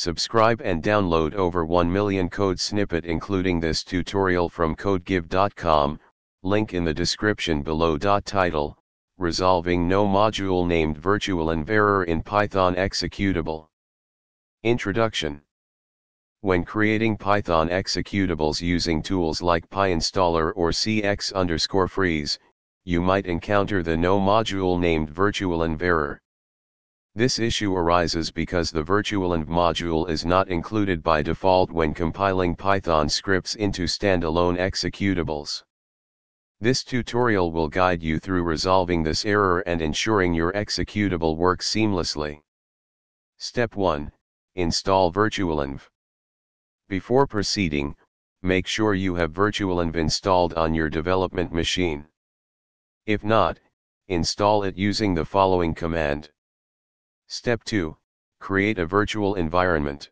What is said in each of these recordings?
Subscribe and download over 1 million code snippet including this tutorial from codegive.com, link in the description below. Title, Resolving No Module Named Virtualenv Error in Python Executable. Introduction When creating Python executables using tools like PyInstaller or cx underscore freeze, you might encounter the no module named virtualenv error. This issue arises because the virtualenv module is not included by default when compiling Python scripts into standalone executables. This tutorial will guide you through resolving this error and ensuring your executable works seamlessly. Step 1, Install virtualenv. Before proceeding, make sure you have virtualenv installed on your development machine. If not, install it using the following command. Step 2, create a virtual environment.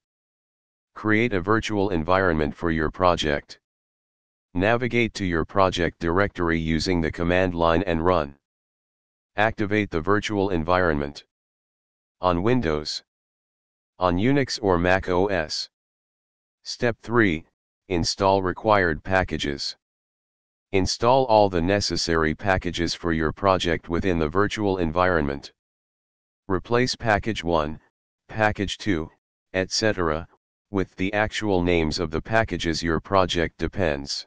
Create a virtual environment for your project. Navigate to your project directory using the command line and run. Activate the virtual environment. On Windows. On Unix or Mac OS. Step 3, install required packages. Install all the necessary packages for your project within the virtual environment. Replace package 1, package 2, etc., with the actual names of the packages your project depends.